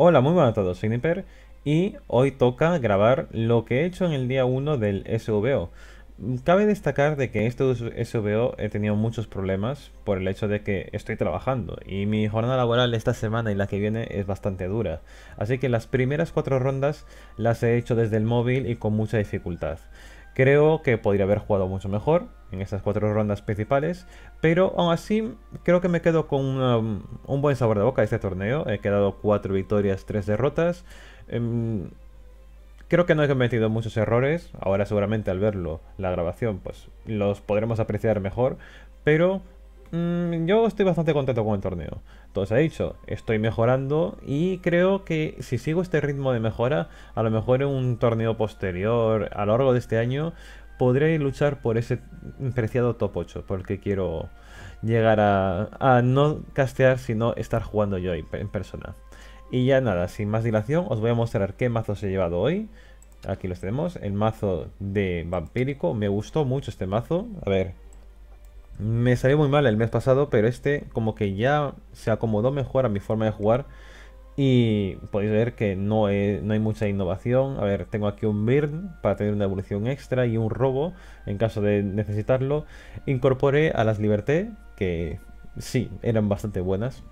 Hola, muy buenas a todos, soy Nipper y hoy toca grabar lo que he hecho en el día 1 del SVO. Cabe destacar de que este SVO he tenido muchos problemas por el hecho de que estoy trabajando y mi jornada laboral esta semana y la que viene es bastante dura. Así que las primeras cuatro rondas las he hecho desde el móvil y con mucha dificultad. Creo que podría haber jugado mucho mejor en estas cuatro rondas principales, pero aún así creo que me quedo con un buen sabor de boca este torneo. He quedado cuatro victorias, tres derrotas. Em, creo que no he cometido muchos errores. Ahora seguramente al verlo, la grabación, pues los podremos apreciar mejor. Pero Mm, yo estoy bastante contento con el torneo. Todo se ha dicho, estoy mejorando y creo que si sigo este ritmo de mejora, a lo mejor en un torneo posterior, a lo largo de este año, podré luchar por ese preciado top 8, porque quiero llegar a, no castear, sino estar jugando yo en persona. Y ya nada, sin más dilación, os voy a mostrar qué mazos he llevado hoy. Aquí los tenemos, el mazo de vampírico. Me gustó mucho este mazo. A ver, me salió muy mal el mes pasado, pero este como que ya se acomodó mejor a mi forma de jugar. Y podéis ver que no, no hay mucha innovación. A ver, tengo aquí un Bird para tener una evolución extra y un robo en caso de necesitarlo. Incorporé a las Liberté, que sí, eran bastante buenas.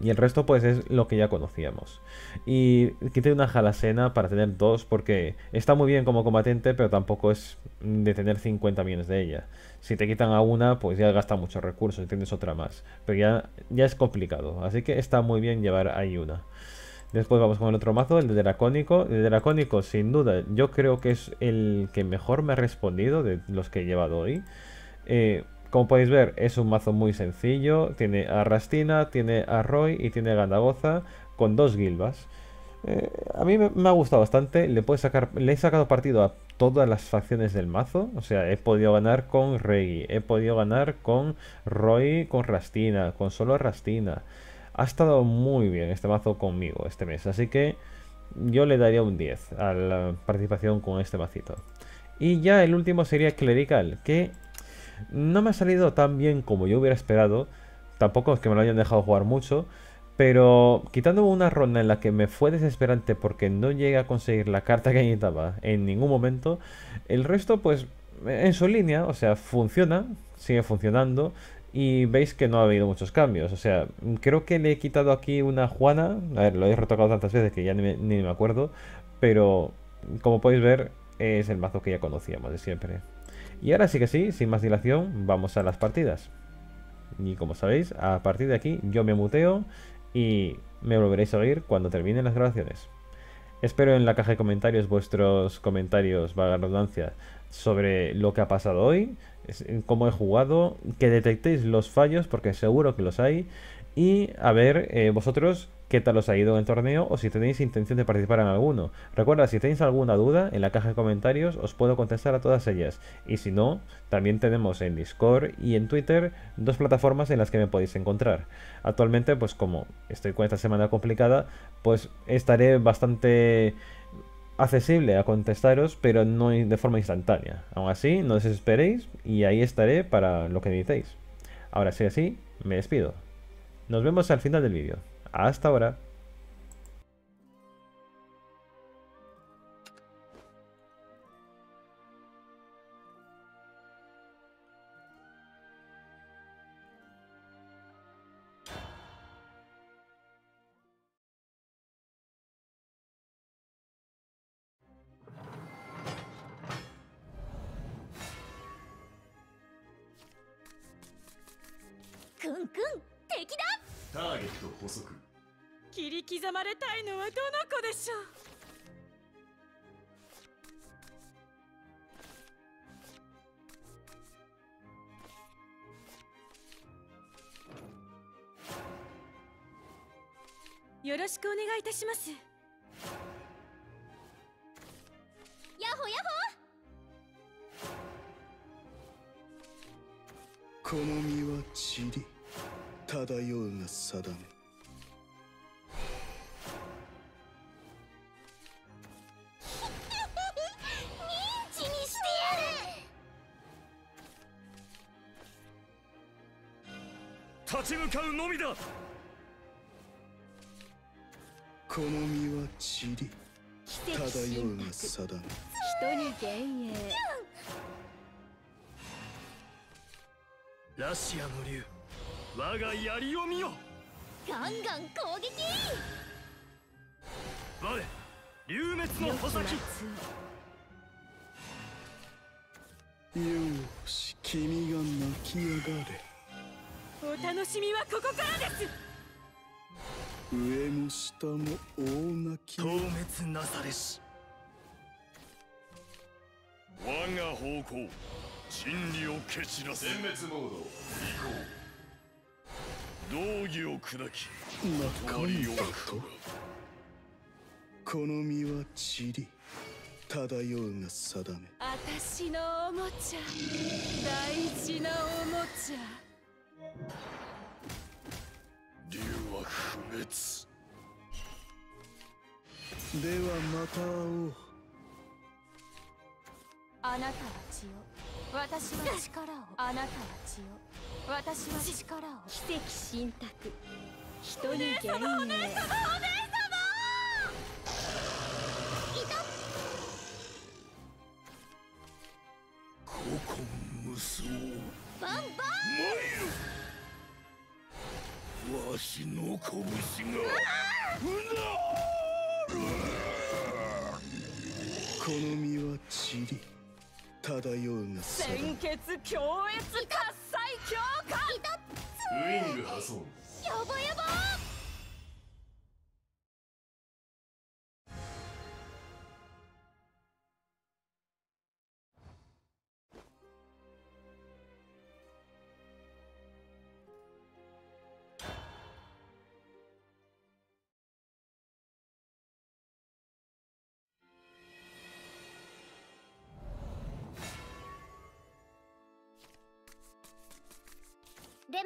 Y el resto pues es lo que ya conocíamos. Y quité una jalasena para tener dos porque está muy bien como combatiente, pero tampoco es de tener 50 millones de ella. Si te quitan a una, pues ya gasta muchos recursos y tienes otra más. Pero ya, ya es complicado, así que está muy bien llevar ahí una. Después vamos con el otro mazo, el de Dracónico. El de Dracónico, sin duda, yo creo que es el que mejor me ha respondido de los que he llevado hoy. Eh, como podéis ver, es un mazo muy sencillo. Tiene a Rastina, tiene a Roy y tiene a Gandagoza con dos Gilbas. Eh, a mí me, ha gustado bastante. Le, sacar, le he sacado partido a todas las facciones del mazo. O sea, he podido ganar con Regi, he podido ganar con Roy, con Rastina, con solo Rastina. Ha estado muy bien este mazo conmigo este mes. Así que yo le daría un 10 a la participación con este macito. Y ya el último sería Clerical, que no me ha salido tan bien como yo hubiera esperado. Tampoco es que me lo hayan dejado jugar mucho. Pero quitando una ronda en la que me fue desesperante porque no llegué a conseguir la carta que necesitaba en ningún momento, el resto pues en su línea, o sea, funciona, sigue funcionando y veis que no ha habido muchos cambios. O sea, creo que le he quitado aquí una Juana, a ver, lo he retocado tantas veces que ya ni me, ni me acuerdo, pero como podéis ver es el mazo que ya conocíamos de siempre. Y ahora sí que sí, sin más dilación, vamos a las partidas. Y como sabéis, a partir de aquí yo me muteo y me volveréis a oír cuando terminen las grabaciones. Espero en la caja de comentarios vuestros comentarios, vaga redundancia, sobre lo que ha pasado hoy, cómo he jugado, que detectéis los fallos, porque seguro que los hay, y a ver eh, vosotros qué tal os ha ido el torneo o si tenéis intención de participar en alguno. Recuerda, si tenéis alguna duda, en la caja de comentarios os puedo contestar a todas ellas. Y si no, también tenemos en Discord y en Twitter dos plataformas en las que me podéis encontrar. Actualmente, pues como estoy con esta semana complicada, pues estaré bastante accesible a contestaros, pero no de forma instantánea. Aún así, no desesperéis y ahí estaré para lo que necesitéis. Ahora sí, así, me despido. Nos vemos al final del vídeo. Hasta ahora. 子でしょう？よろしくお願いいたします。立ち向かうのみだ。ここの身は塵。漂う定め人に幻影。ラシアの竜我が槍を見よ。ガンガン攻撃。我竜滅の穂先。末よーし君が泣き上がれ。をお楽しみはここからです。上も下も大泣き。消滅なされし。我が方向真理を蹴散らせ。殲滅モード移行道義を砕き中身だとこの身は塵。漂うが定め。私のおもちゃ。大事なおもちゃ竜は不滅ではまた会おうあなたは血を。私は力を。あなたは血を。私は力を。奇跡神託人に幻影古今無双バンバン。わしの拳が。この身は塵。漂うが定鮮め血強烈喝采強化。ウイング破損。やばやば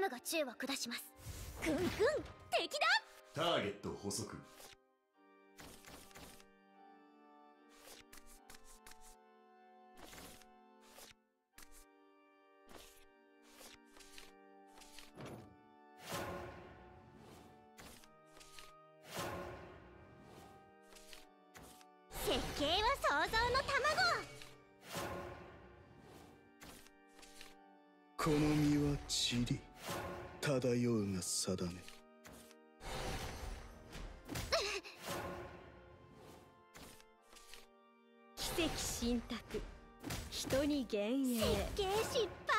ムが宙を下します。ぐんぐん敵だ！ターゲット捕捉設計は想像の卵！この身は塵漂うが定め。奇跡神託。人に幻影。設計失敗。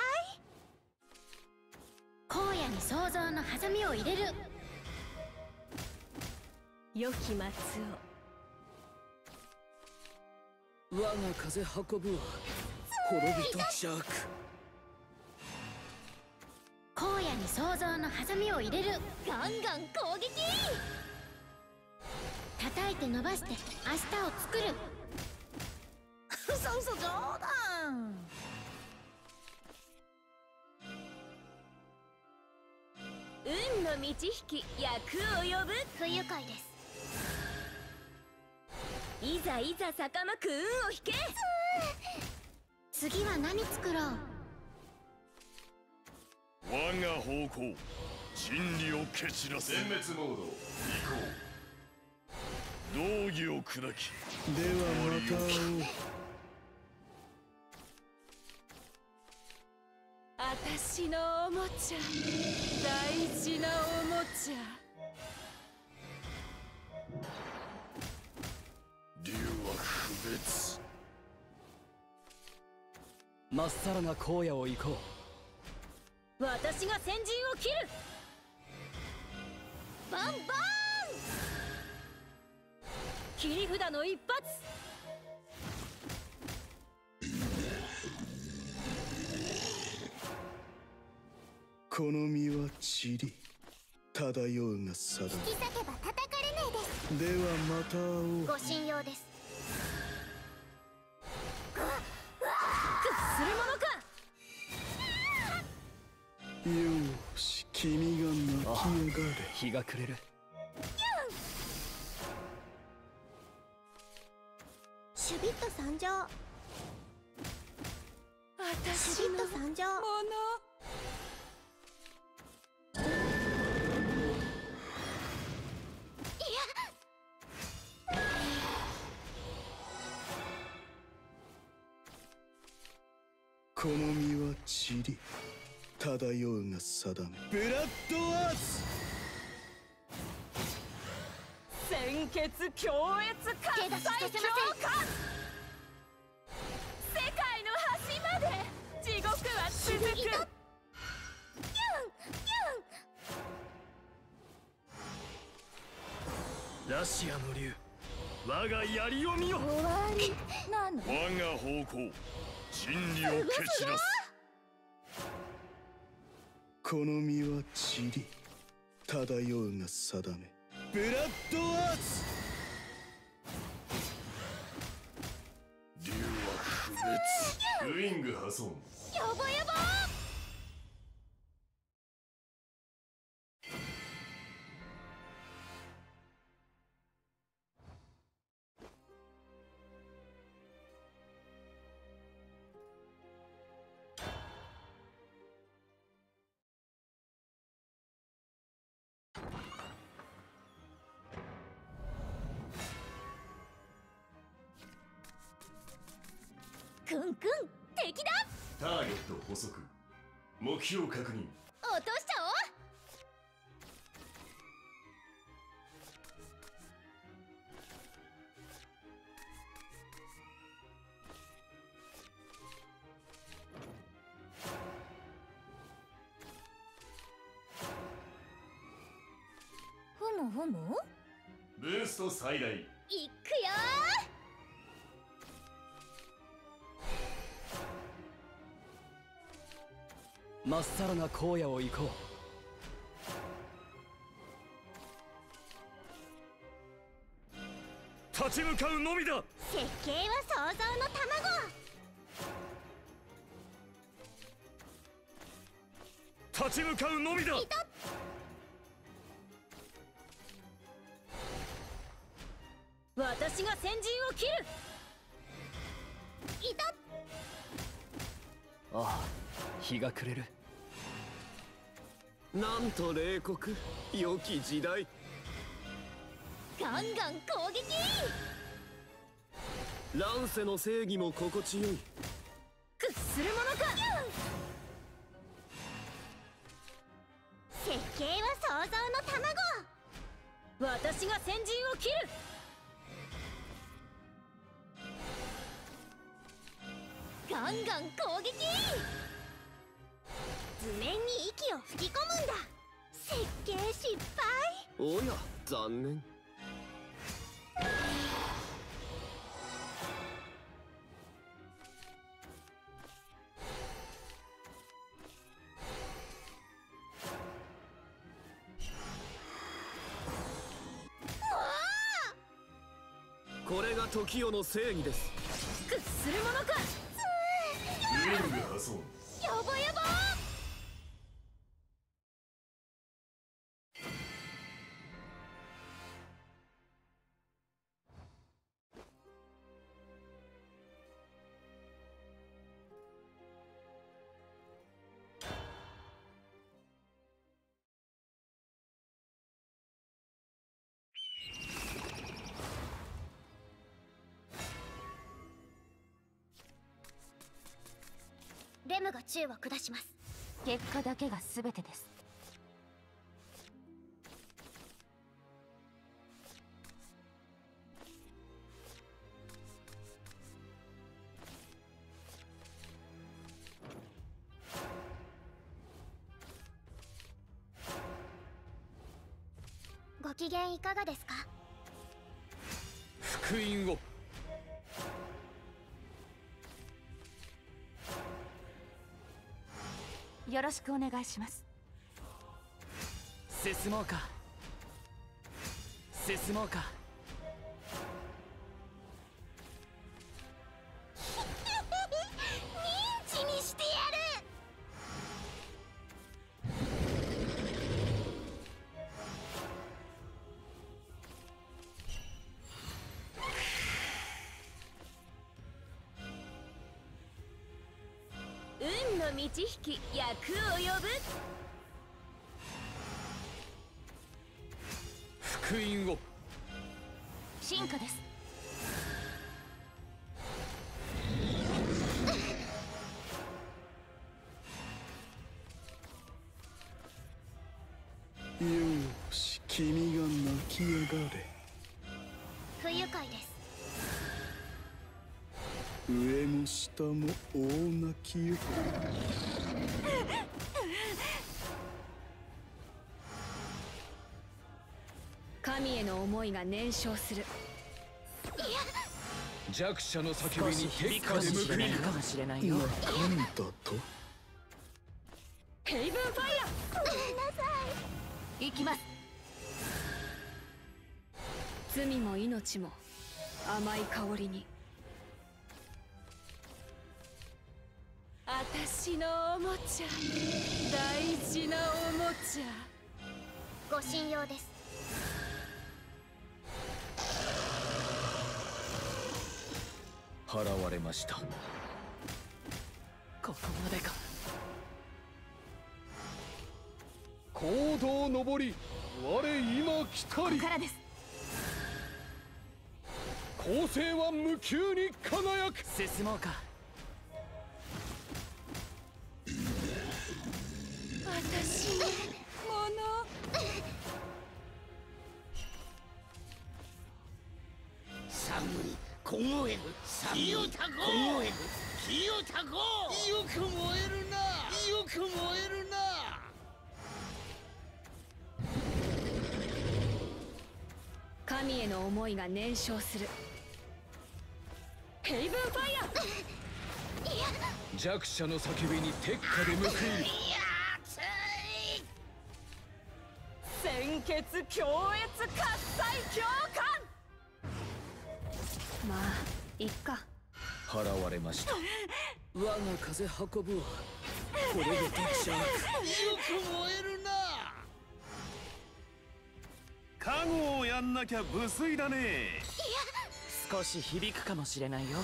荒野に創造のハサミを入れる。良き末を。我が風運ぶは滅びと邪悪に創造のハサミを入れる。ガンガン攻撃！叩いて伸ばして明日を作る。嘘嘘冗談！運の満ち引き役を呼ぶ。不愉快です。いざいざ坂巻く運を引け。次は何作ろう？我が方向真理を蹴散らせ殲滅モード移行道義を砕きではまた私のおもちゃ。大事なおもちゃ。竜は不滅まっさらな荒野を行こ私が先陣を切る。バンバン！切り札の一発！この身は塵。漂うが定引き裂けば叩かれないです。めではまた会おう。ご信用です。するものかよし君が泣き上がれ。日が暮れるシュビット参上シュビット参上この身は塵。漂うが定め。ブラッドアーツ！鮮血強烈喝手出しさせません強化世界の端まで地獄は続く！ラシアの竜我が槍を見よ。終わり。なの我が方向。真理を蹴散らすこの身は塵。漂うが定め。ブラッドアーツ！竜は不滅。ウィング破損。やばや目標確認。落としちゃおう。ブースト最大まっさらな荒野を行こう。立ち向かうのみだ。設計は想像の卵。立ち向かうのみだ。いた。私が先陣を切る。いた。ああ日が暮れるなんと冷酷。良き時代。ガンガン攻撃！乱世の正義も心地よい。屈するものか！設計は想像の卵！私が先陣を切る！ガンガン攻撃図面に息を吹き込むんだ。設計失敗。おや残念。これが時代の正義です。屈するものか。やばや宙を下します。結果だけが全てです。ご機嫌いかがですか？福音をよろしくお願いします。進もうか。進もうか。の満ち引き役を呼ぶ。福音を。進化です神への思いが燃焼する。弱者の叫びに鉄火で報いる。かもしれないよなんだと？ヘイブンファイヤーごめんなさい。行きます。罪も命も甘い香りに。私のおもちゃ。大事なおもちゃ。ご信用です払われました。ここまでか。行動上り我今来たり。からです。公正は無休に輝く。進もうか火をたこよく燃えるな。よく燃えるな。神への思いが燃焼する。ヘイブンファイヤー弱者の叫びに鉄火で報い。るいや熱い鮮血強烈喝采強姦まあいっか払われました我が風運ぶはこれで立ち上がよく燃えるな。加護をやんなきゃ無粋だね。少し響くかもしれないよ。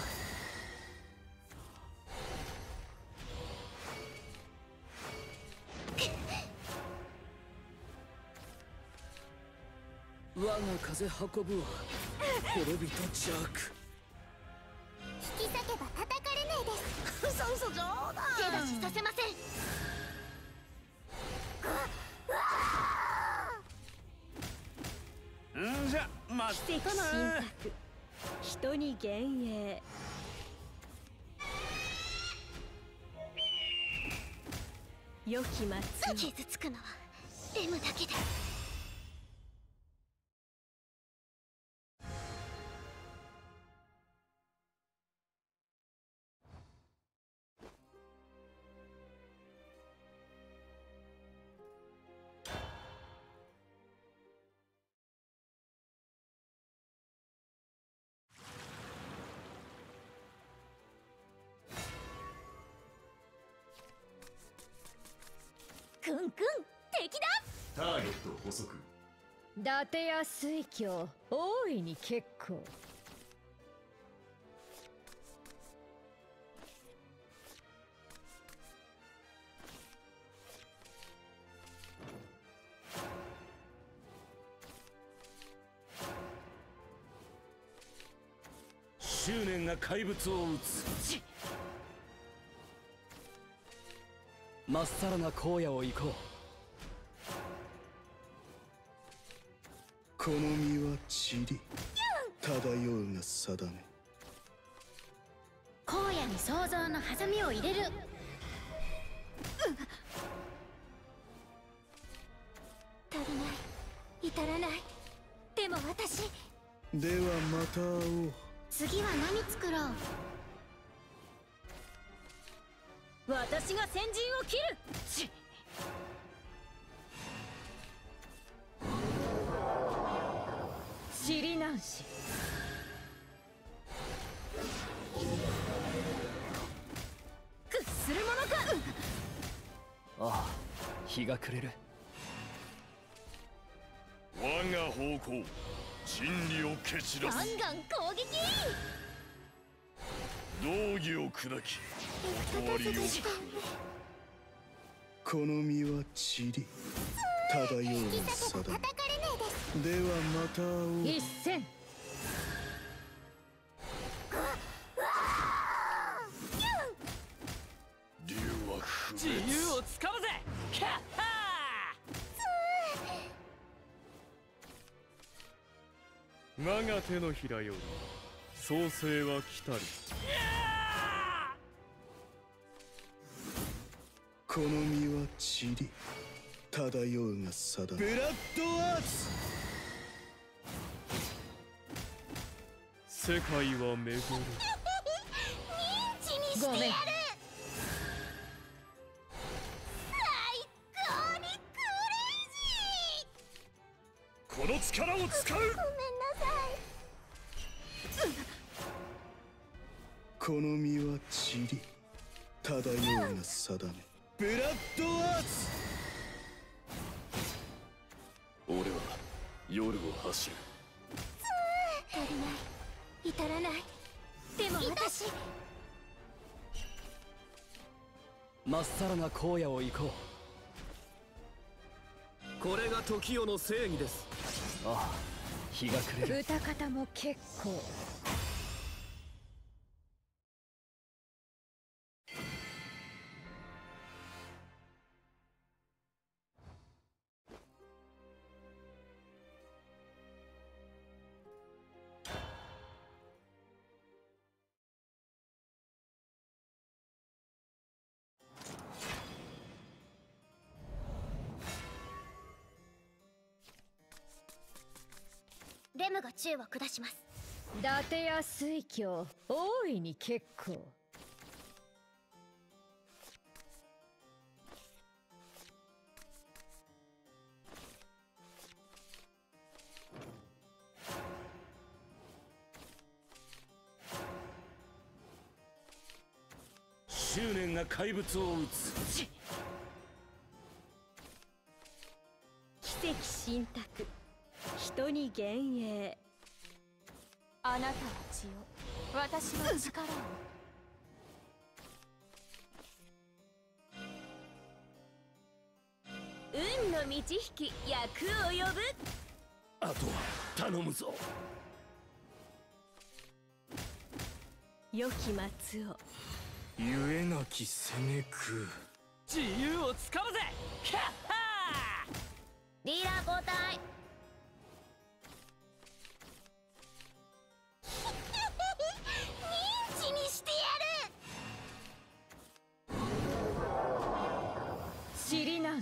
我が風運ぶは滅びと邪悪嘘嘘冗談手出しさせません。んじゃ待っ奇跡たな人に幻影良き末を傷つくのはレムだけで伊達や水郷大いに結構。執念が怪物を撃つ。まっさらな荒野を行こうこの身は塵漂うが定め。荒野に想像のハサミを入れる。足りない。至らない。でも私。ではまた会おう。次は何作ろう。私が先陣を切るち尻なんし屈するものか。ああ日が暮れる。我が方向真理を蹴散らす。ガンガン攻撃。道義を砕き断りを。食この身は塵。漂う定めではまた会おう。一戦。竜は不自滅由をつかむぜ。キャッハ我が手のひらより創世は来たり。この身は塵。漂うが定めブラッドアーツ世界は巡るミンチにしてやる最高にクレイジーこの力を使うごめんなさいうんこの身は塵漂うが定めうんブラッドアーツ俺は夜を走る。足りない。至らない。でも私。まっさらな荒野を行こう。これが時代の正義です。ああ日が暮れる。歌方も結構レムが宙を下します。伊達や水郷大いに結構。執念が怪物を撃つ。奇跡神託。人に幻影あなたは血を私は力を。運の満ち引き役を呼ぶ。あとは頼むぞ。良き松を。ゆえなき攻めく。自由をつかむぜ。キャッハリーダー交代よー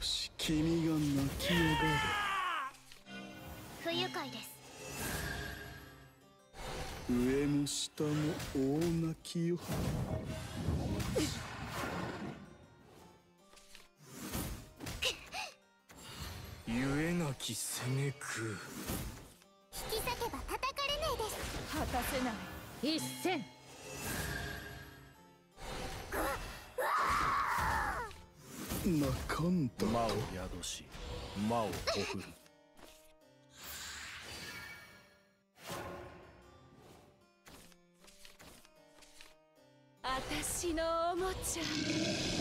し君が泣きやが不愉快です。れ上も下も大泣きよゆえなき攻めくたせない。一戦。泣かんだ魔をと宿し魔をほふる。私のおもちゃ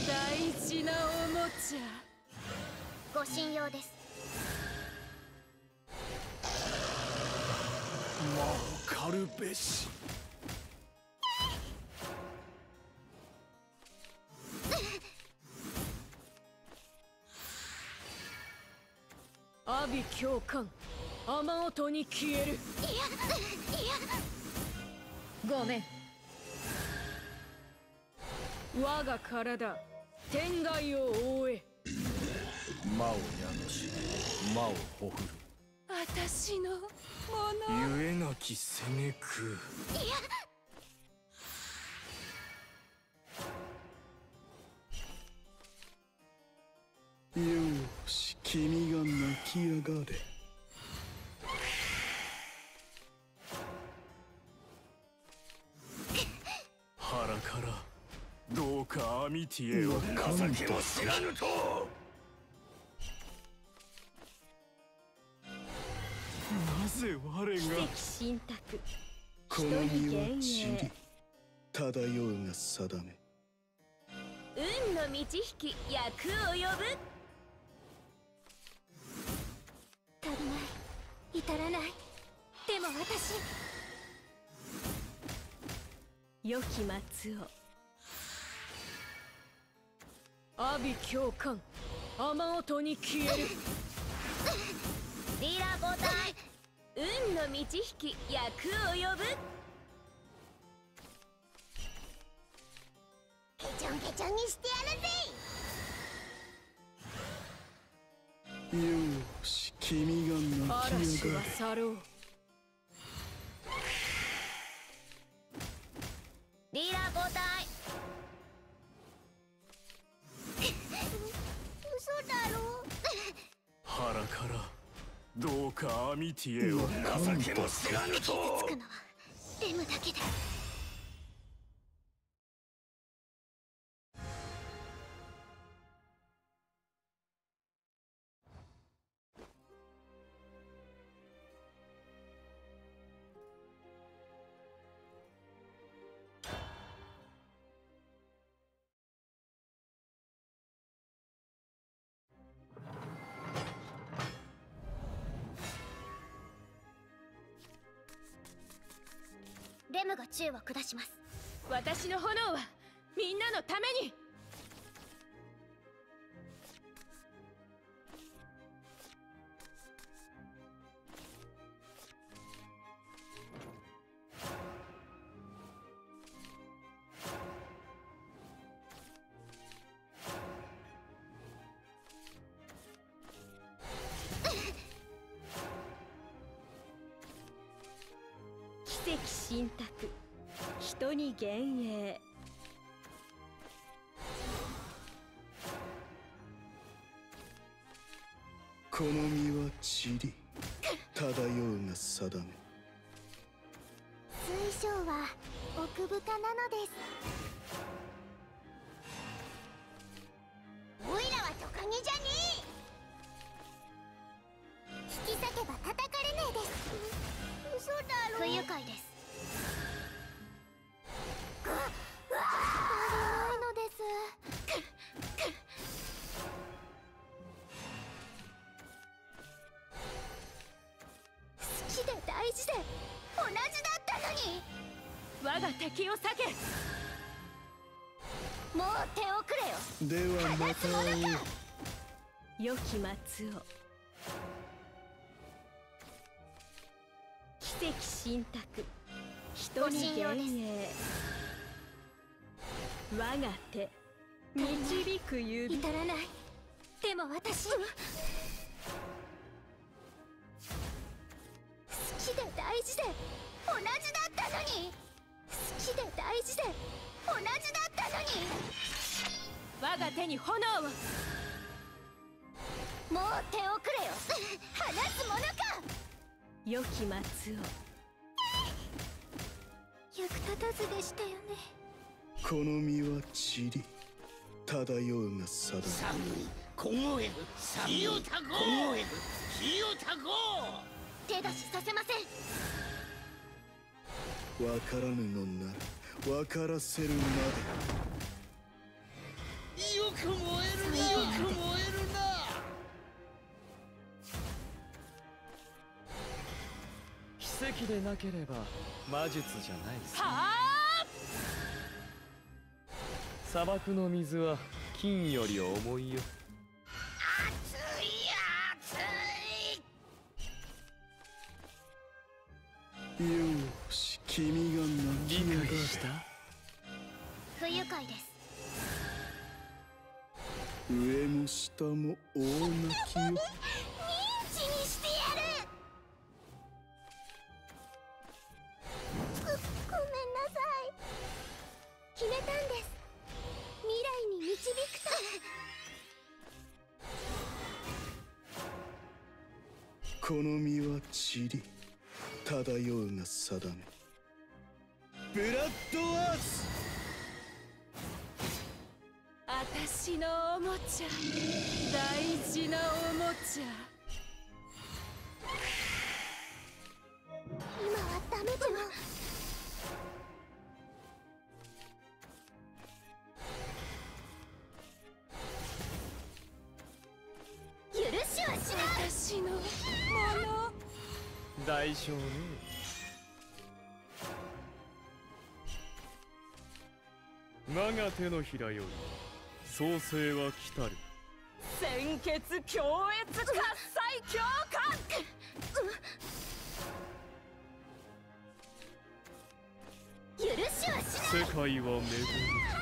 大事なおもちゃ。ご信用です。魔を狩るべし阿鼻教官雨音に消える。いやいや。ごめん。我が体天外を覆え。魔を宿し魔をほふる。私のゆえなき攻めくよーし君が泣きやがれ。腹からどうかアミティエを情けも知らぬとぜ我奇が跡神託。この身は塵影漂うが定め。運の満ち引き役を呼ぶ。足りない至らない。でも私良き松を。阿鼻教官雨音に消える運の満ち引き役を呼ぶ。ケチョンケチョンにしてやるぜ。よーし君が泣き嵐は上がれ。去ろうリーラー交代。嘘だろ。腹からどうかアミティエを情けも知らぬとつくのはレムだけだ。宙を下します。私の炎はみんなのために。幻影。この身は塵。漂うが定め。水晶は奥深なのです。おいらはトカゲじゃねえ。引き裂けば叩かれねえです。嘘だろ。不愉快です我が敵を避けもう手遅れよ。ではまた。良き松を。奇跡信託。人に幻影我が手。導く指至らない。でも私好きで大事で同じだったのに好きで大事で同じだったのに。我が手に炎を。もう手遅れよ。離すものか。良き松を。役立たずでしたよね。この身は塵。漂うが定め寒い凍える。火をたこ凍える火をたこ手出しさせませんわからぬのならわからせるまよく燃えるなよく燃えるな。奇跡でなければ魔術じゃないさはあ？砂漠の水は金より重いよ。熱い熱い。でよーし君が泣き理解した？不愉快です。上も下も大泣きよ。ミンチにしてやるごごめんなさい。決めたんです。未来に導くと。この身は塵。漂うが定めブラッドアーツ。私のおもちゃ。大事なおもちゃ。今はダメじゃ許しはしない私のもの。大将ねが手のひらより創世は来たる。鮮血強越喝采強化！許しはしない。世界は巡る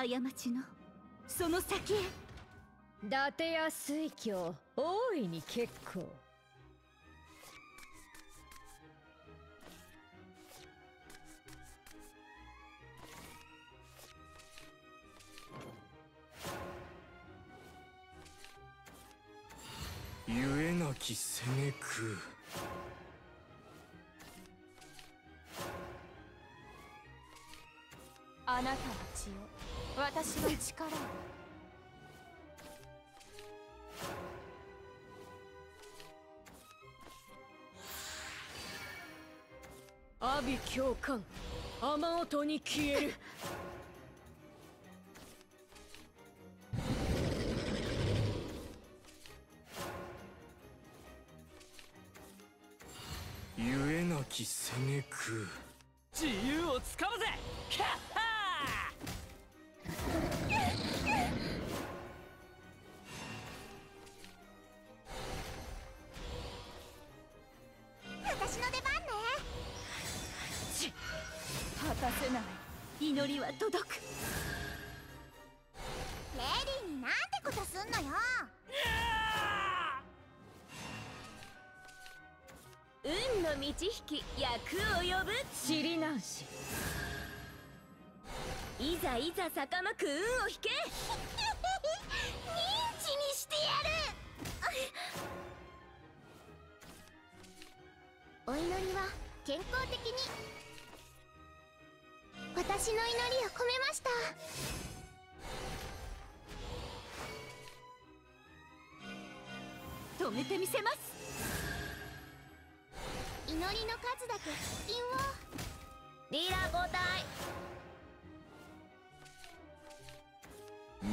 過ちの。その先へ。伊達や水郷大いに結構。ゆえなき攻めく。あなたは血を私は力を。阿鼻教官雨音に消える。ゆえなき攻めく自由をつかむぜ届く。レディーになんてことすんのよ。運の満ち引き役を呼ぶ。尻なんし。いざいざ坂巻く運を引け。認知にしてやる。お祈りは健康的に腹筋をリーダー交代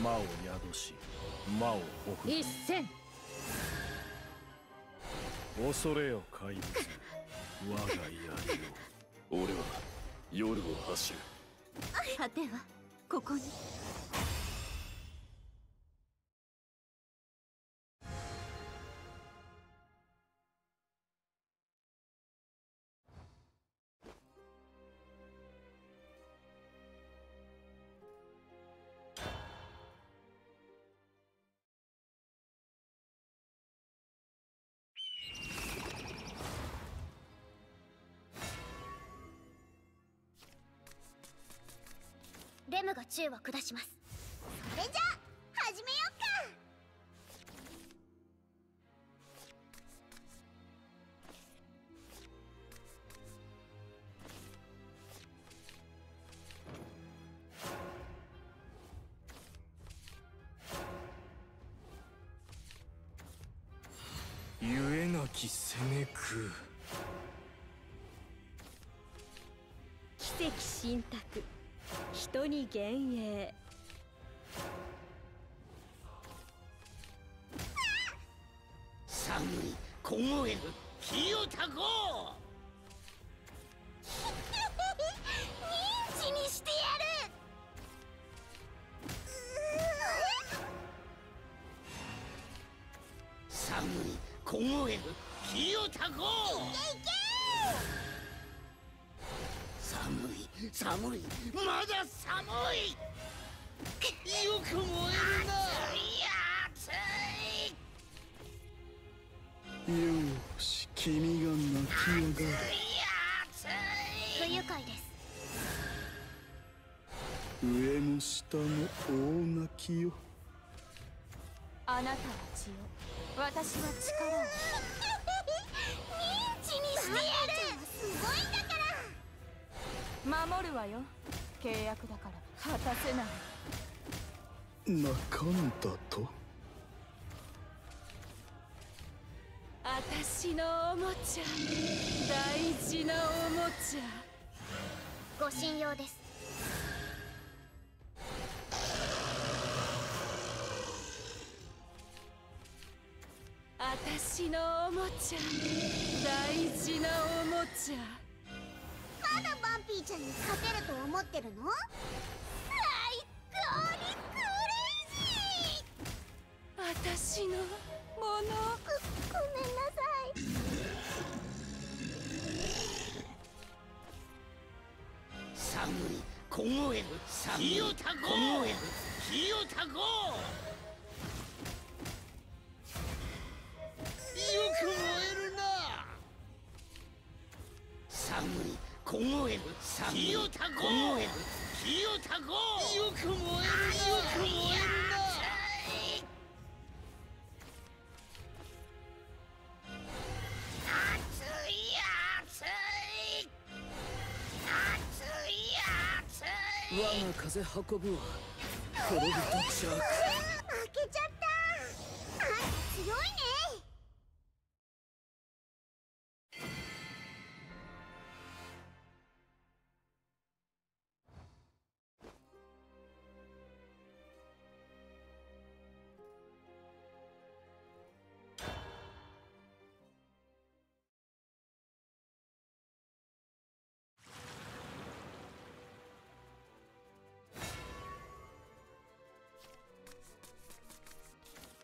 魔を宿し魔をほふ一戦。恐れよ怪物我が槍よ俺は夜を。走る 果てはここにレムが宙を下します。それじゃあ幻影寒い凍える火をたこ認知にしてやる寒い凍える火をたこ寒いけいけ寒い。まだ寒い。よく燃えるな。熱いよーし君が泣き上がる。不愉快です。上も下も大泣きよ。あなたは血を私は力を守るわよ。契約だから。果たせない。仲間だと？私のおもちゃ。大事なおもちゃ。ご信用です。私のおもちゃ。大事なおもちゃまだバンピーちゃんに勝てると思ってるの？最高にクレイジー！私のものごごめんなさい。寒い凍える寒い凍える火をたこよく燃えるな！寒い凍える火をたこ凍える火をたこよく燃えるなよく燃えるな熱い熱い熱い熱い我が風運ぶは滅びと着開けちゃったあ強い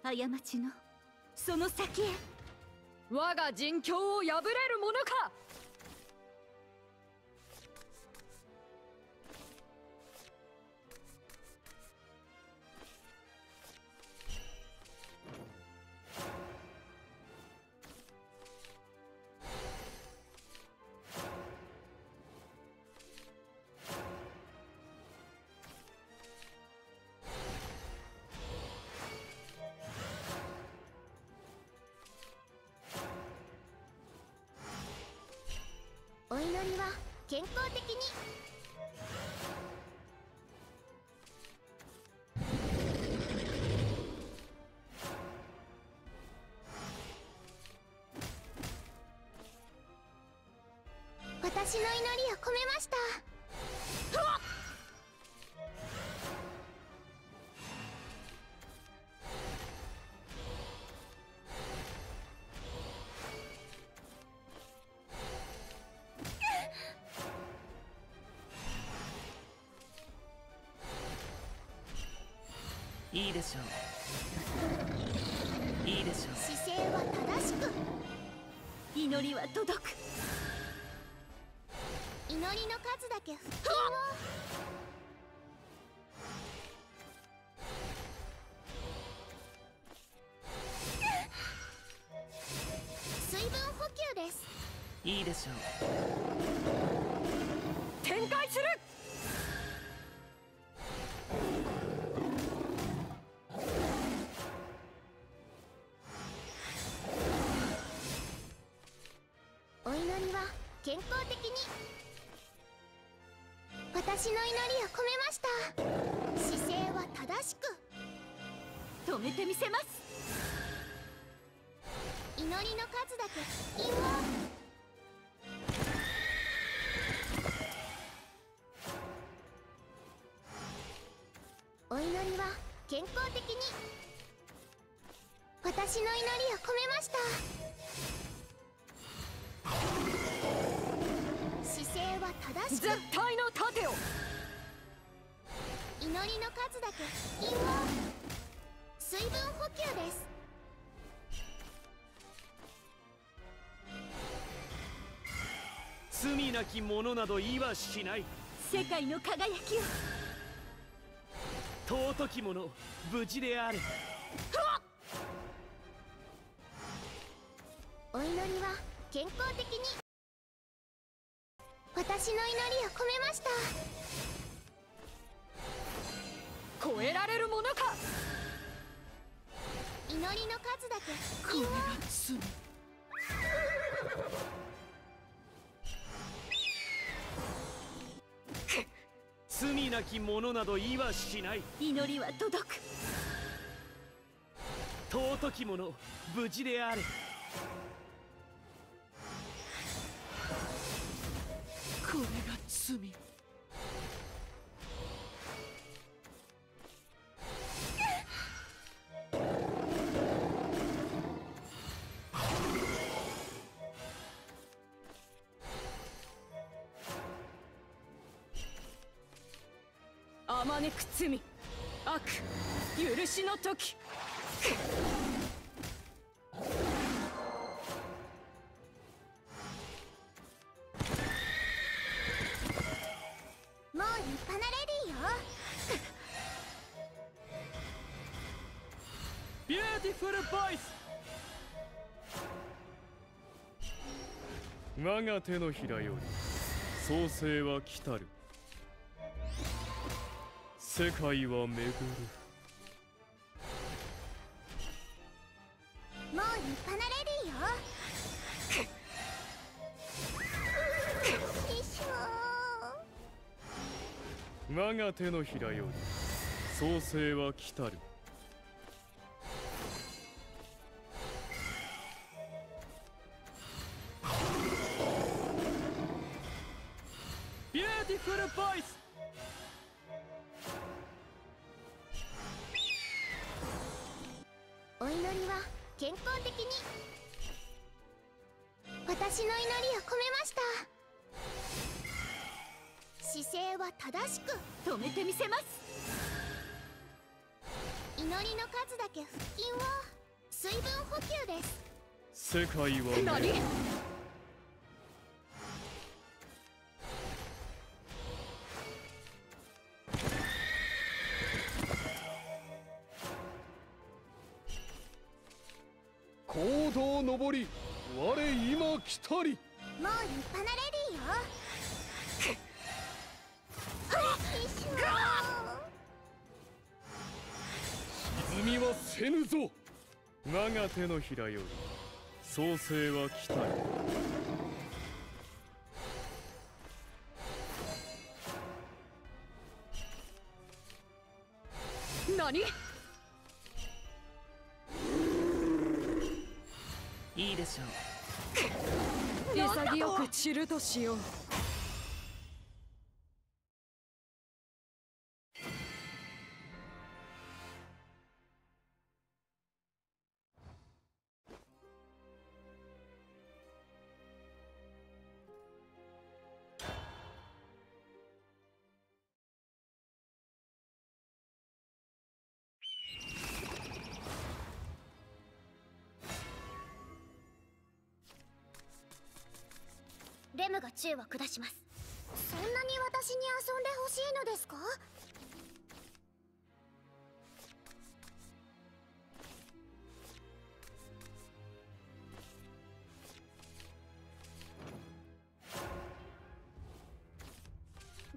過ちの。その先へ。我が人境を破れるものか。私の祈りを込めました。いいでしょう。数だけ腹筋を水分補給ですいいでしょう展開するお祈りは健康的に。私の祈りを込めました。姿勢は正しく。止めてみせます。祈りの数だけ。腹筋をお祈りは健康的に。私の祈りを込めましたは正しく絶対の盾を。祈りの数だけ。腹筋を水分補給です。罪なき者など言いはしない。世界の輝きを。尊き者無事であれ。お祈りは健康的に私の祈りを込めました。超えられるものか。祈りの数だけ。腹筋を罪なき者など言いはしない。祈りは届く。尊き者無事であれこれが罪。あまねく罪。悪。許しの時。我が手のひらより創世は来たる。世界は巡る。もう立派なレディーよ。我が手のひらより創世は来たる私の祈りを込めました。姿勢は正しく止めてみせます。祈りの数だけ腹筋を水分補給です。世界は巡何？る行動上り。我今来たりもう立派なレディーよ師匠歪みはせぬぞ。我が手のひらより。創世は来たる何？いいでしょう潔く散るとしよう。中を下します。そんなに私に遊んでほしいのですか？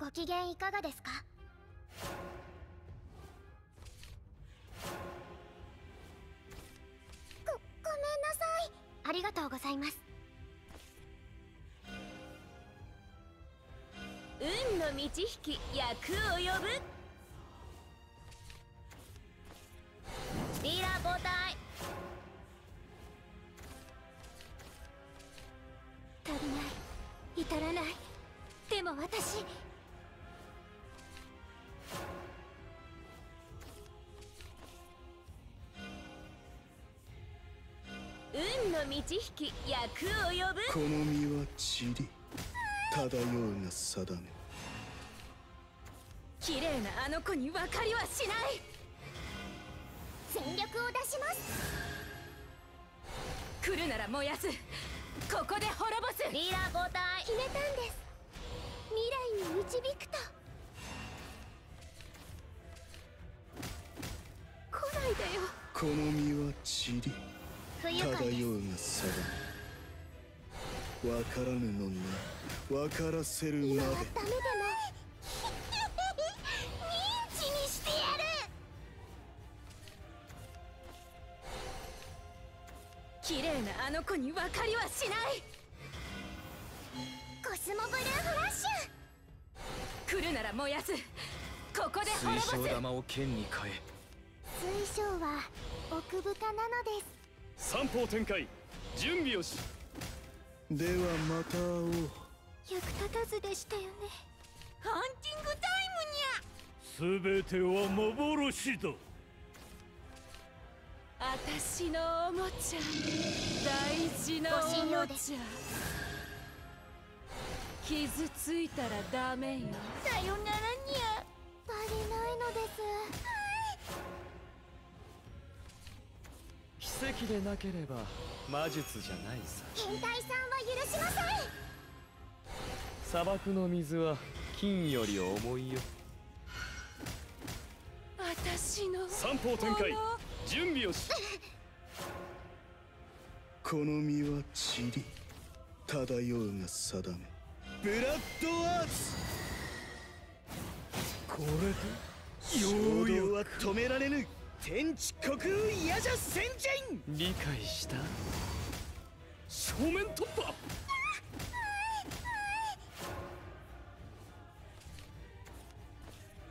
ご機嫌いかがですか？8匹役を呼ぶ。デーラー交代。足りない。至らない。でも私。運の道引き役を呼ぶ。この身は塵。漂うが定め。綺麗なあの子に分かりはしない。全力を出します。来るなら燃やす。ここで滅ぼす。リーダー交代。決めたんです。未来に導くと。来ないでよ。この身は塵。漂うが定め。わからぬのな分からせるまで。今はダメでも子に分かりはしない。コスモブルーフラッシュ。来るなら燃やす。ここで滅ぼす。水晶玉を剣に変え。水晶は奥深なのです。三方展開。準備をし。ではまた会おう。役立たずでしたよね。ハンティングタイムにゃすべては幻だ私のおもちゃ。大事なおもちゃ。傷ついたらダメよ。さよならにゃ足りないのです。奇跡でなければ魔術じゃないさ。変態さんは許しません。砂漠の水は金より重いよ。私の三方展開準備をしこの身は塵漂うが定め。ブラッドアーツ！これで衝動は止められぬ天地国空嫌じゃ戦陣！理解した？正面突破！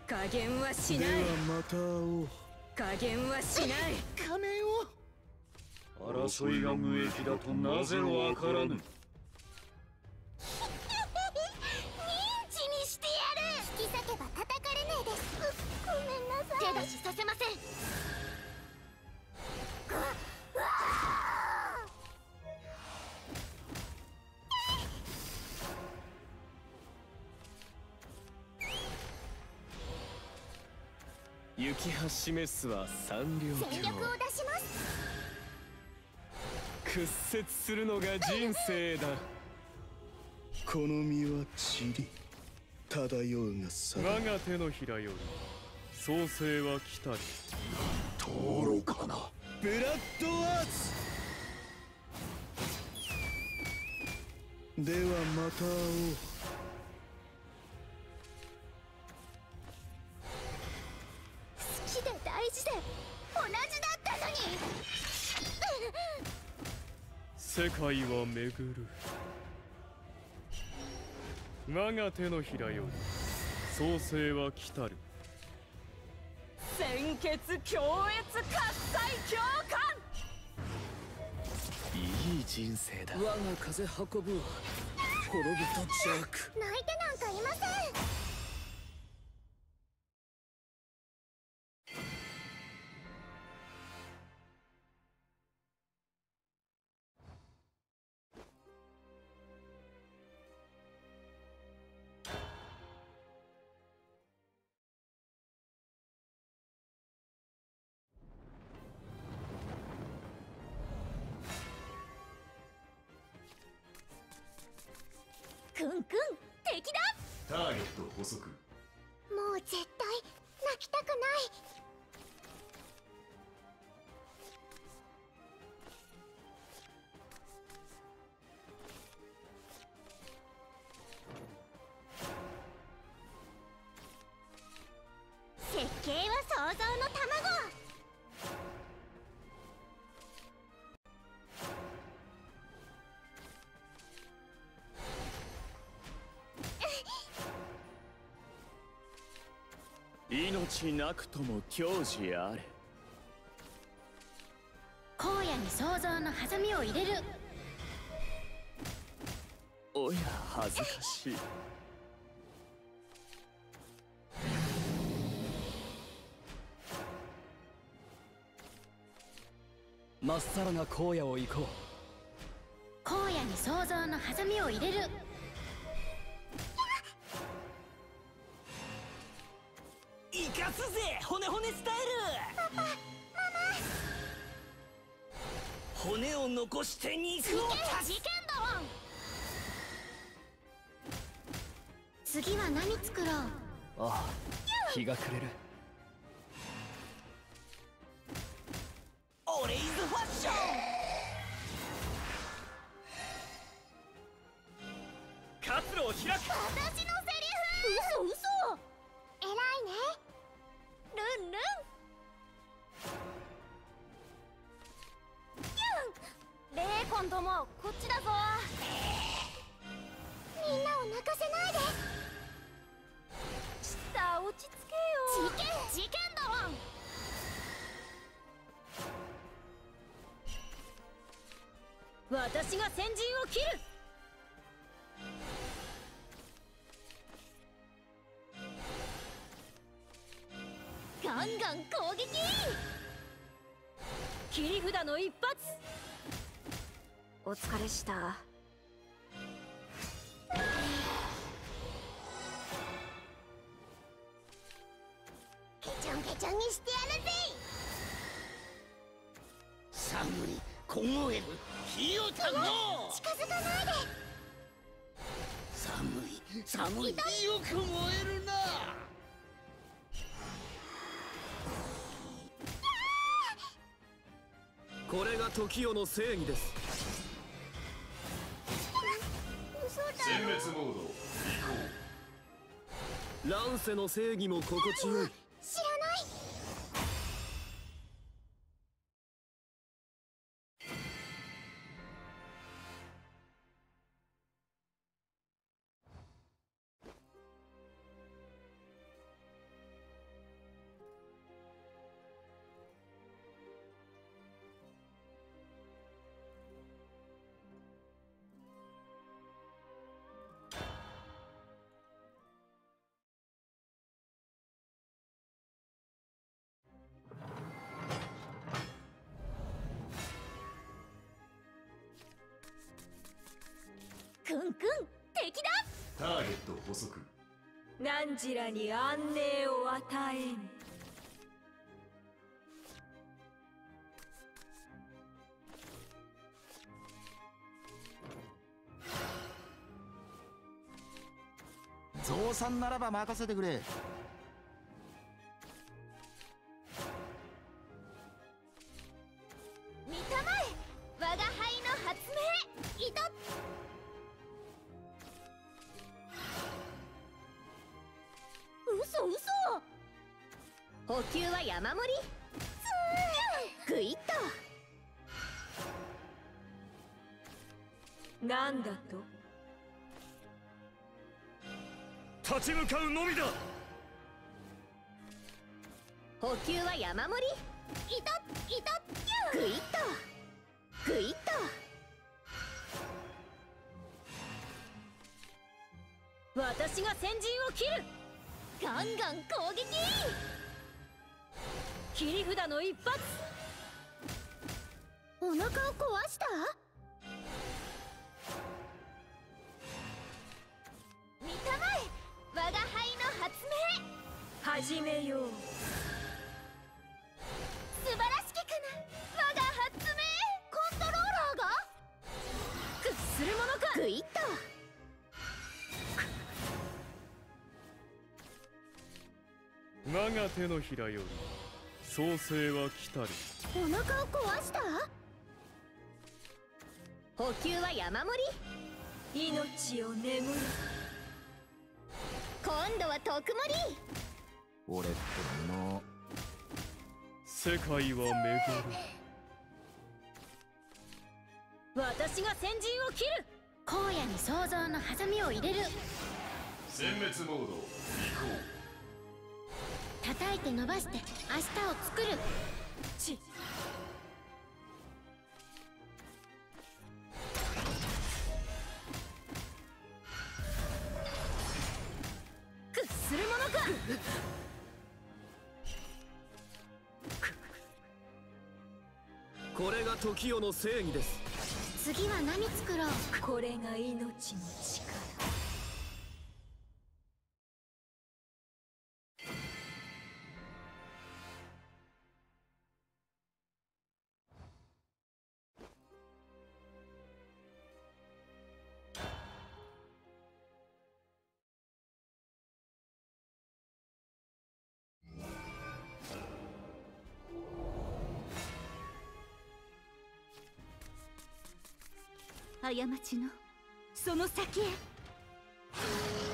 加減はしでない。はまた会おう加減はしない。仮面を。争いが無益だとなぜわからぬ。認知にしてやる。引き裂けば叩かれないです。ごごめんなさい。手出しさせません行きは示すは三両ー全力を出します屈折するのが人生だ。この身は塵漂うが定め我が手のひらより創世は来たり。ブラッドアーツ！ではまた会おう界は巡る。我が手のひらより創世は来たる。鮮血強烈喝采強姦いい人生だ。我が風運ぶは滅びと邪悪。泣いてなんかいません命なくとも矜持あれ。荒野に想像のハサミを入れる。おや恥ずかしい。まっさらな荒野を行こう。荒野に想像のハサミを入れるすぜ。骨骨スタイル骨を残して肉を事件だわん次は何作ろう？ああ日が暮れる凍える火をたこ近づかないで寒い。寒いよく燃えるな。これが時代の正義です。殲滅モード。移行乱世の正義も心地よいターゲット捕捉何らに安寧を与えん。増産ならば任せてくれうのみだ。補給は山盛り。いといとグイッとグイッと私が先陣を切る。ガンガン攻撃。切り札の一発。お腹を壊した？始めよう素晴らしきかな我が発明コントローラーが屈するものかグイッと我が手のひらより創世は来たりお腹を壊した？補給は山盛り。命を眠る。今度は特盛り俺っての世界は巡る私が先陣を切る荒野に創造のハサミを入れる殲滅モード移行叩いて伸ばして明日を作るち屈するものかこれが時代の正義です。次は何作ろう？これが命の力過ちのその先へ。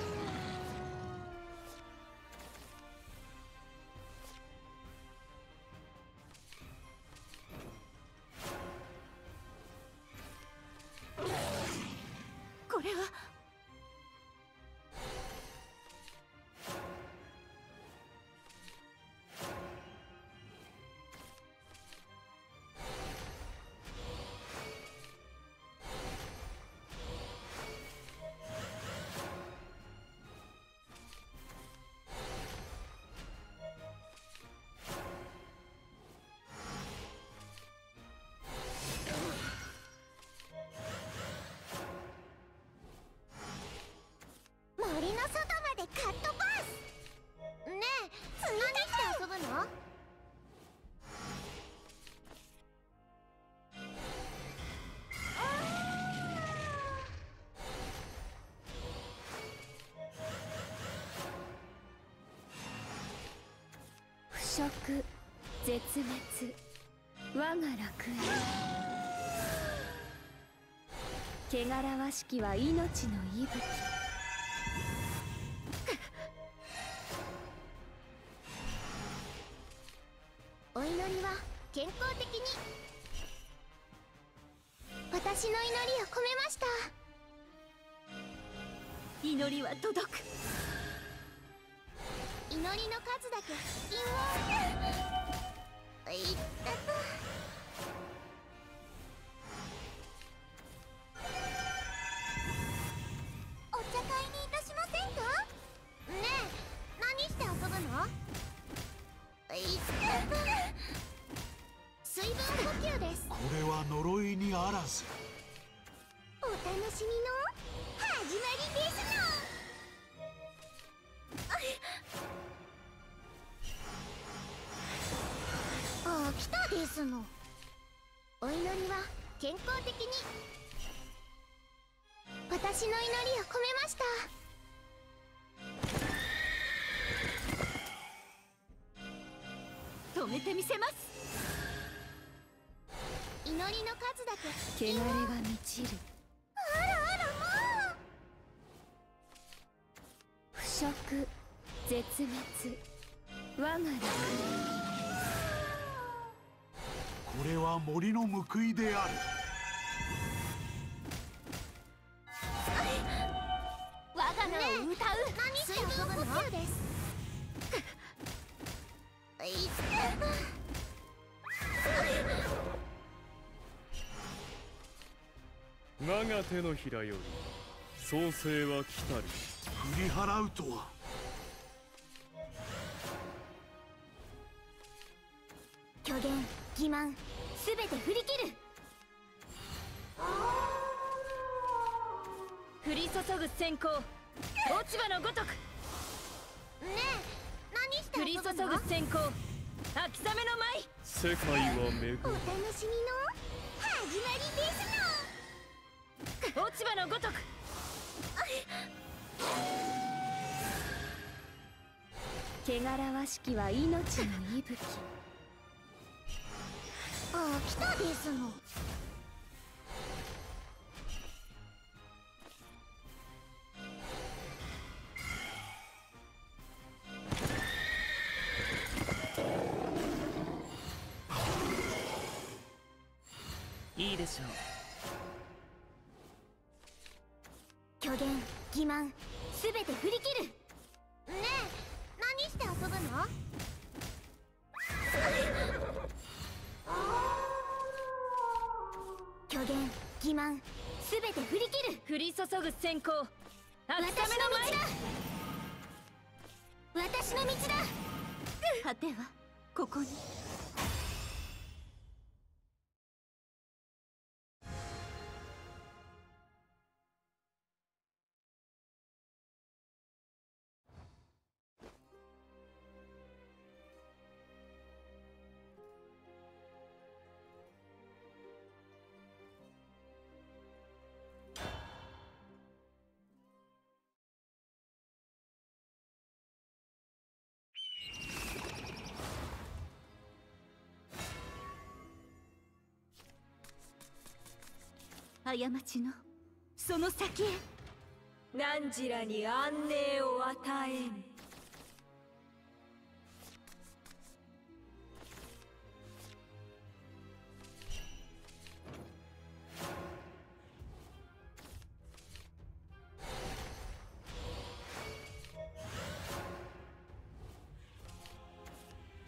カットパスねえ何して遊ぶの？腐食絶滅我が楽園。汚らわしきは命の息吹。いにあらずお楽しみの？始まりですの。ああ来たですの。お祈りは健康的に。私の祈りを込めました。止めてみせます。祈りの数だけ。汚れが満ちるあらあらもう。腐食絶滅。我が楽園これは森の報いである。我が名を歌う？何して遊ぶのです。いっ我が手のひらより創世は来たり振り払うとは。虚言欺瞞すべて振り切る。降り注ぐ閃光落ち葉のごとく。ねえ何して降り注ぐ閃光秋雨の舞。世界は巡お楽しみのる始まりです。の落ち葉のごとく。汚らわしきは命の息吹。ああ来たですの。いいでしょう言欺瞞すべて振り切る。ねえ何して遊ぶの？虚言欺瞞すべて振り切る。降り注ぐ閃光秋雨の私の道舞だ。私の道だ。果てはここに過ちの。その先へ。汝らに安寧を与えん。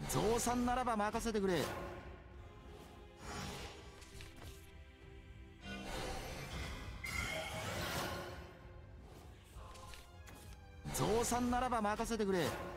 増産ならば任せてくれさんならば任せてくれ。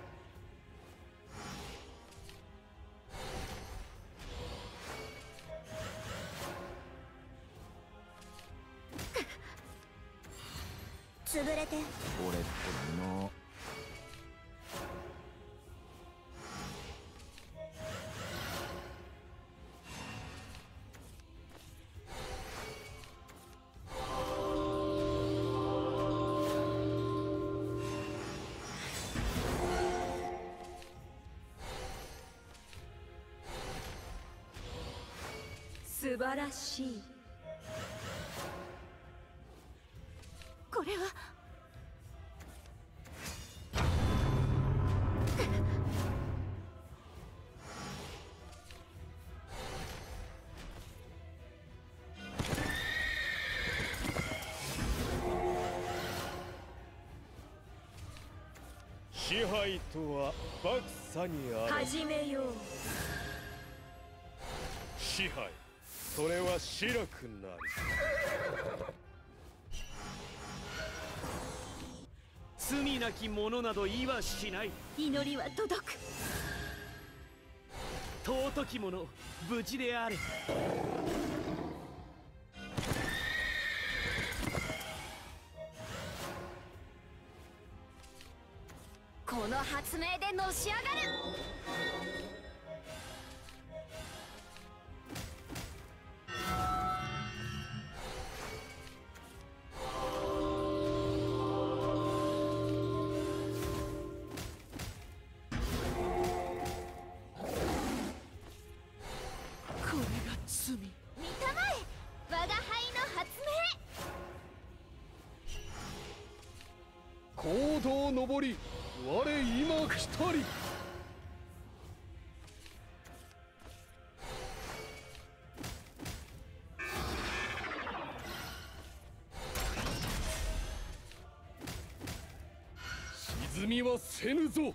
らしい。これは。支配とは爆さにある。始めよう。支配それは白くなる。罪なき者など言わしない。祈りは届く。尊き者無事であれこの発明でのし上がるみはせぬぞ。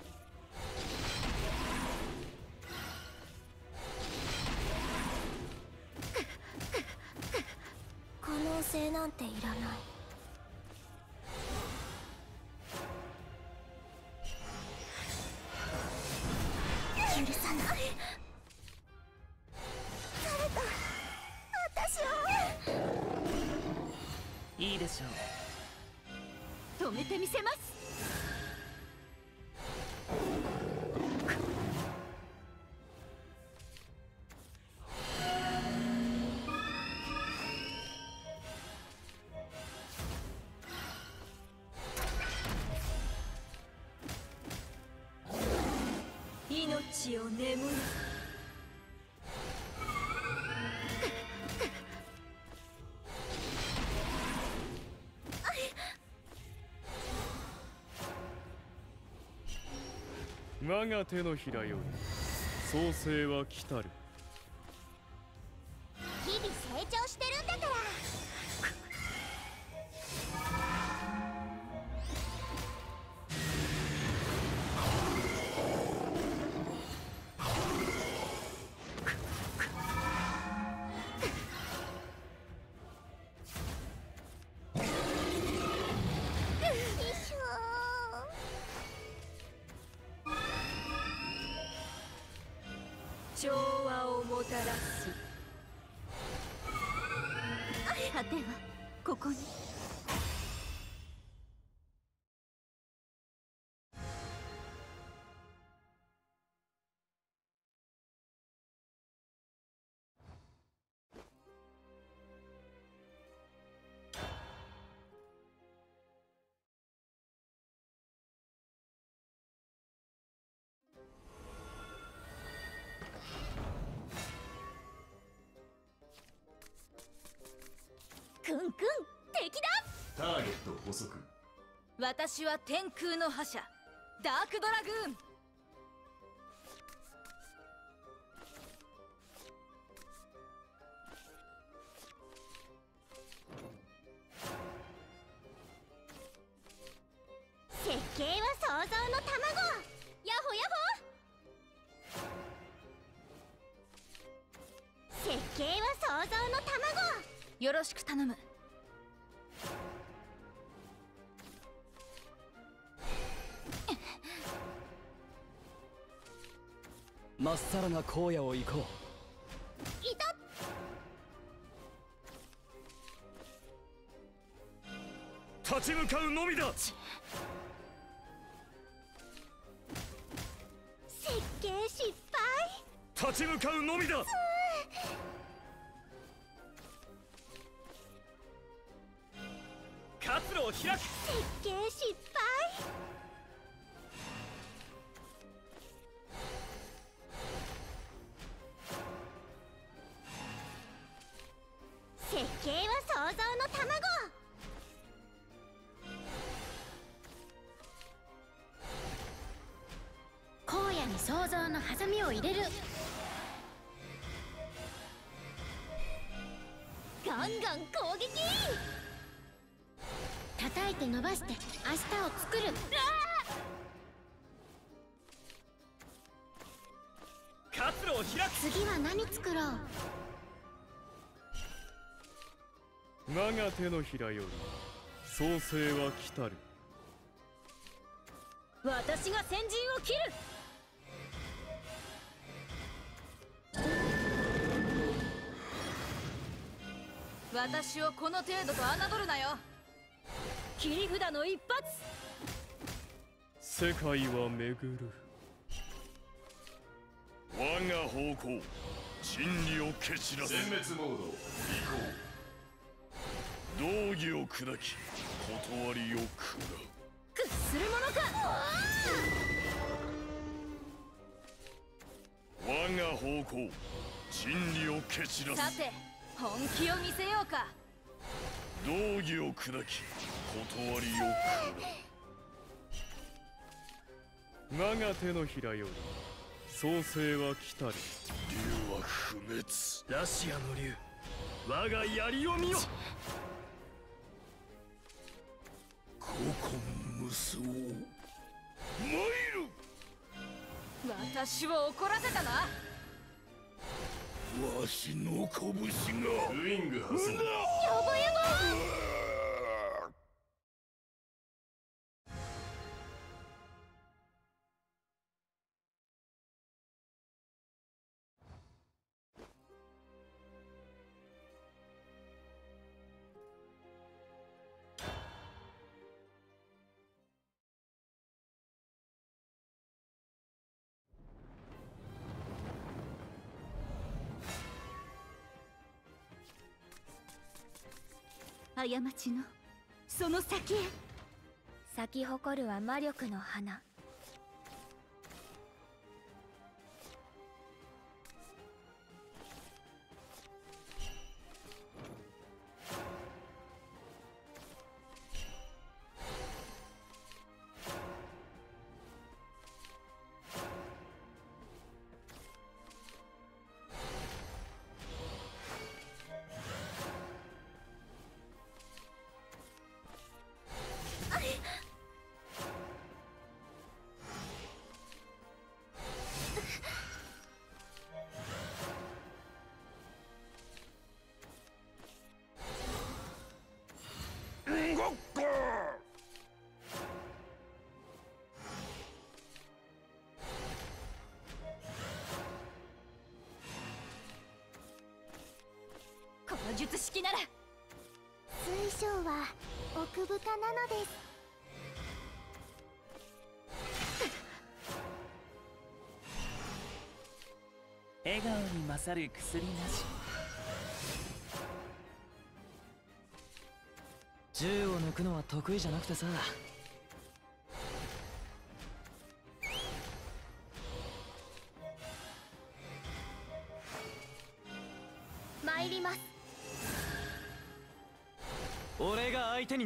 命を眠る。我が手のひらより創世は来たる。くんくん敵だ。ターゲット捕捉私は天空の覇者ダークドラグーン。設計は想像の卵。ヤホヤホ設計は想像の卵。よろしく頼むまっさらな荒野を行こう。いた。立ち向かうのみだ。設計失敗。立ち向かうのみだ。活路を開く。設計失敗。次は何作ろう？我が手のひらより創世は来たる。私が先陣を切る。私をこの程度と侮るなよ。切り札の一発。世界は巡る我が方向真理を蹴散らす全滅モード道義を砕き断りを食らう屈するものか。我が方向真理を蹴散らすさて本気を見せようか。道義を砕き断りを食らう我が手のひらより創世は来たり。竜は不滅。ラシアの竜我が槍を見よ。古今無双。参る。私を怒らせたな。わしの拳が。ウィングハスやばやば過ちの。その先へ。咲き誇るは魔力の花。の術式なら。水晶は奥深なのです。笑顔に勝る薬なし。銃を抜くのは得意じゃなくてさ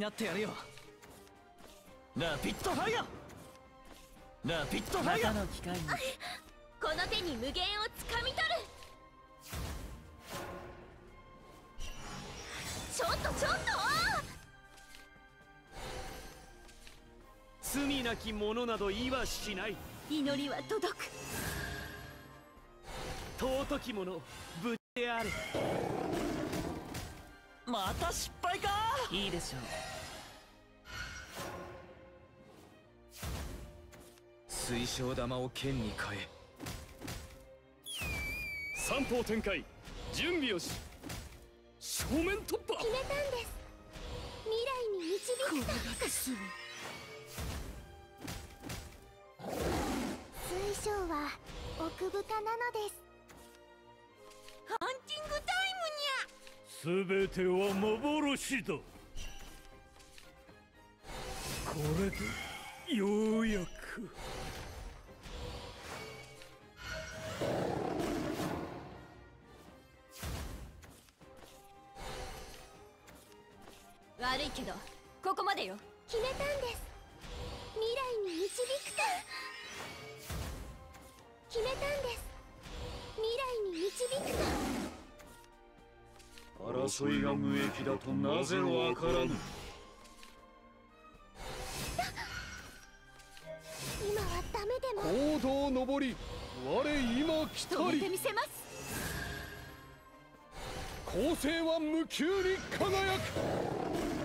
なってやるよ。ラピッドファイヤーラピッドファイヤーの機会に。この手に無限をつかみ取る！ちょっとちょっ罪なき者など言いはしない。と祈りは届く。尊き者無事であるまた失敗か！いいでしょう水晶玉を剣に変え。三方展開。準備をし。正面突破。決めたんです。未来に導くと水晶は奥深なのです。ハンティングタイムにゃ全ては幻だ。これでようやく。けどここまでよ。決めたんです。未来に導くか。決めたんです。未来に導くか。争いが無益だとなぜわからぬ。今はダメでも。行動上り我今来た止めてりみせます。公正は無休に輝く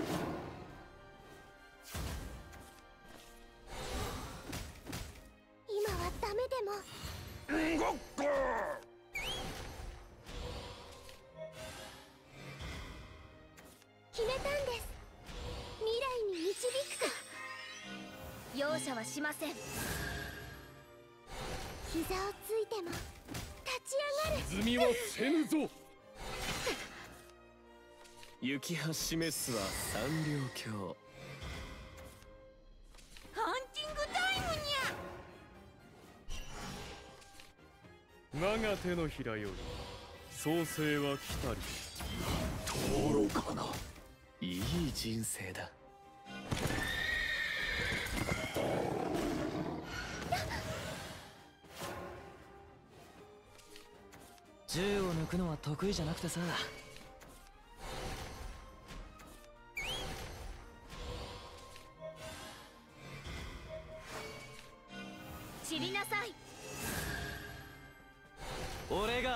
メでも。ごっこ決めたんです。未来に導くか。容赦はしません。膝をついても立ち上がる。泉はせぬぞ。雪橋示すは三両鏡ハンティング我が手のひらより創世は来たり。灯籠かな？いい人生だ。銃を抜くのは得意じゃなくてさ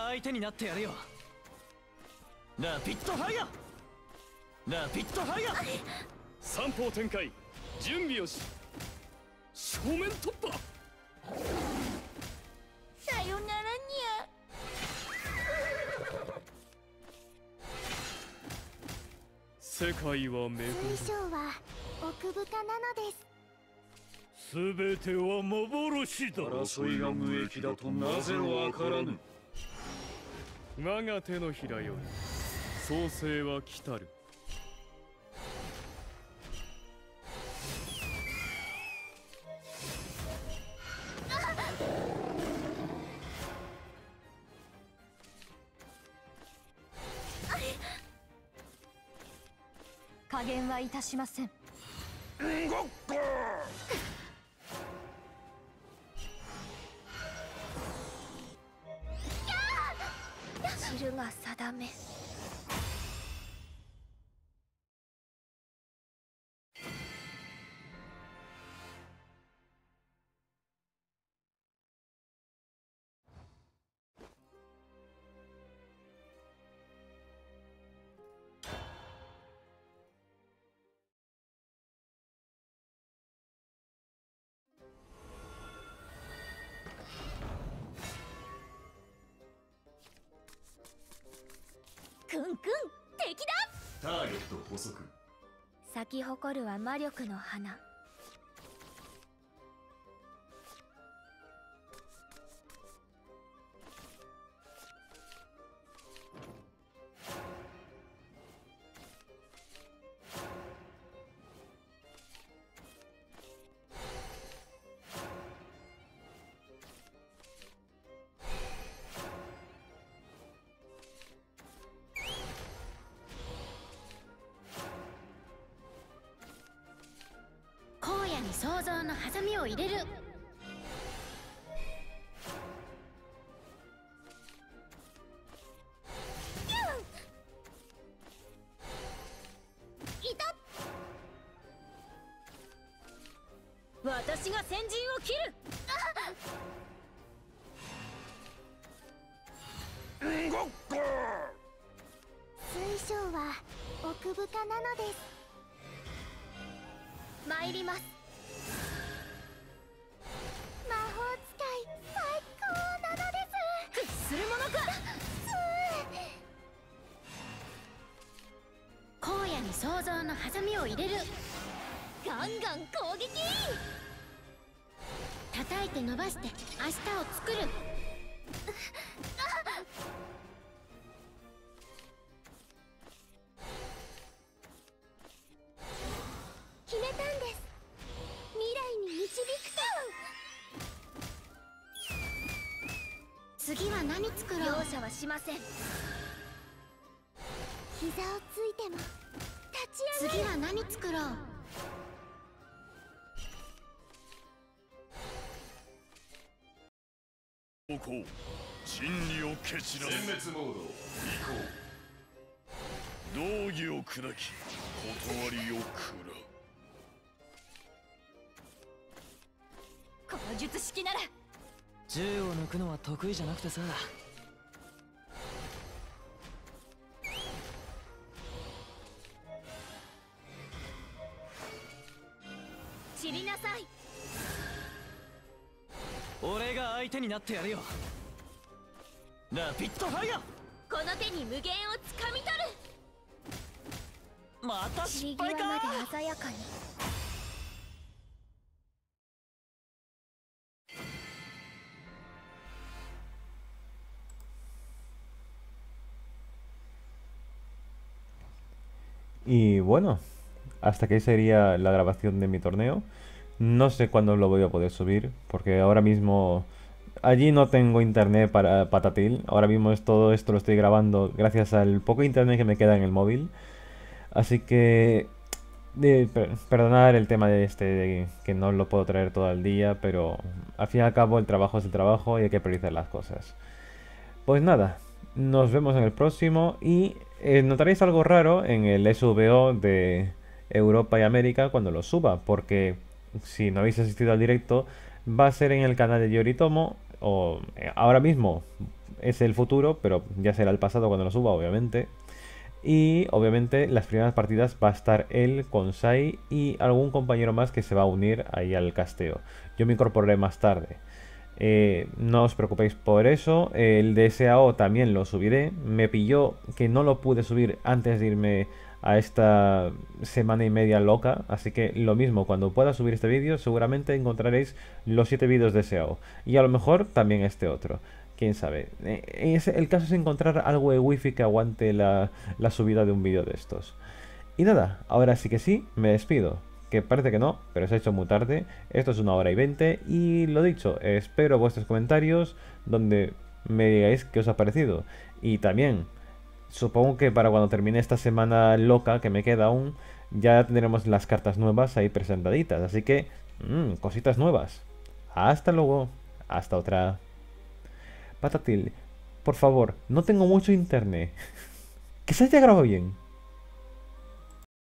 相手になってやるよ。ラピッドファイヤーラピッドファイヤー三方展開準備をし。正面突破！さよならにゃ世界は巡る水晶は奥深なのです。全ては幻だ。争いが無益だとなぜわからぬ？我が手のひらより創世は来たる。加減はいたしませんるが定め。くんくん敵だ。ターゲット捕捉咲き誇るは魔力の花私が先陣を切る。明日を作る決めたんです。未来に導くと。次は何作ろう。容赦はしません。膝をついても立ち上がる次は何作ろう。ここ真理を蹴散らす全滅モード移道義を砕き断りを食らこの術式なら。銃を抜くのは得意じゃなくてさになってやるよラピッドファイヤーこの手に無限をつかみ取るまた散り失敗際までか鮮やかに「Y bueno, hasta que sería la grabación de mi torneo. No sé cuándo lo voy a poder subir, porque ahora mismo allí no tengo internet para patatil. Ahora mismo es todo esto lo estoy grabando gracias al poco internet que me queda en el móvil. Así que per- perdonar el tema de este que no lo puedo traer todo el día, pero al fin y al cabo el trabajo es el trabajo y hay que priorizar las cosas. Pues nada, nos vemos en el próximo y eh, notaréis algo raro en el SVO de Europa y América cuando lo suba, porque si no habéis asistido al directo, va a ser en el canal de Yoritomo, o eh, ahora mismo es el futuro, pero ya será el pasado cuando lo suba, obviamente. Y obviamente las primeras partidas va a estar él con Sai y algún compañero más que se va a unir ahí al casteo. Yo me incorporaré más tarde. Eh, no os preocupéis por eso. El DSAO también lo subiré. Me pilló que no lo pude subir antes de irme a esta semana y media loca. Así que lo mismo, cuando pueda subir este vídeo, seguramente encontraréis los 7 vídeos de SEO. Y a lo mejor también este otro. Quién sabe. Es- el caso es encontrar algo de wifi que aguante la, la subida de un vídeo de estos. Y nada, ahora sí que sí, me despido. Que parece que no, pero se ha hecho muy tarde. Esto es una hora y veinte. Y lo dicho, espero vuestros comentarios donde me digáis qué os ha parecido. Y también, supongo que para cuando termine esta semana loca que me queda aún, ya tendremos las cartas nuevas ahí presentaditas. Así que, mm, cositas nuevas. Hasta luego. Hasta otra. Patatil, por favor, no tengo mucho internet. que se haya grabado bien.